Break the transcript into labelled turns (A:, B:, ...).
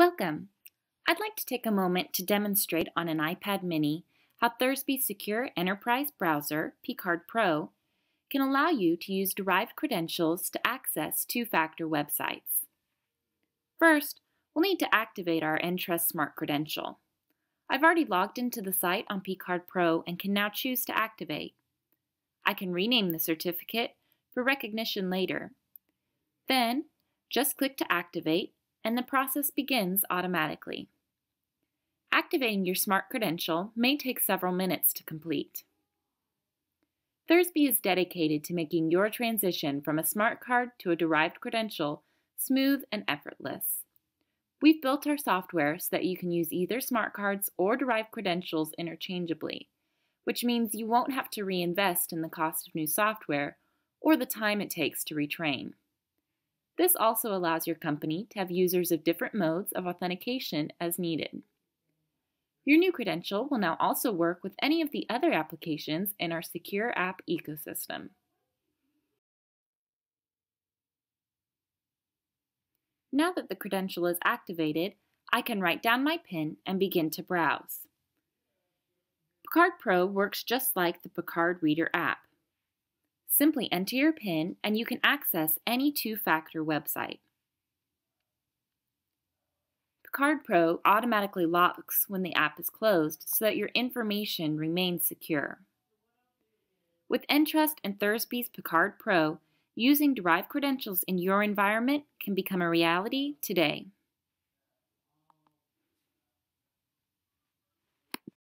A: Welcome! I'd like to take a moment to demonstrate on an iPad mini how Thursby's secure enterprise browser, PKard Pro, can allow you to use derived credentials to access two-factor websites. First, we'll need to activate our Entrust Smart Credential. I've already logged into the site on PKard Pro and can now choose to activate. I can rename the certificate for recognition later. Then, just click to activate and the process begins automatically. Activating your smart credential may take several minutes to complete. Thursby is dedicated to making your transition from a smart card to a derived credential smooth and effortless. We've built our software so that you can use either smart cards or derived credentials interchangeably, which means you won't have to reinvest in the cost of new software or the time it takes to retrain. This also allows your company to have users of different modes of authentication as needed. Your new credential will now also work with any of the other applications in our secure app ecosystem. Now that the credential is activated, I can write down my PIN and begin to browse. PKard Pro works just like the PKard Reader app. Simply enter your PIN and you can access any two-factor website. PKard Pro automatically locks when the app is closed so that your information remains secure. With Entrust and Thursby's PKard Pro, using derived credentials in your environment can become a reality today.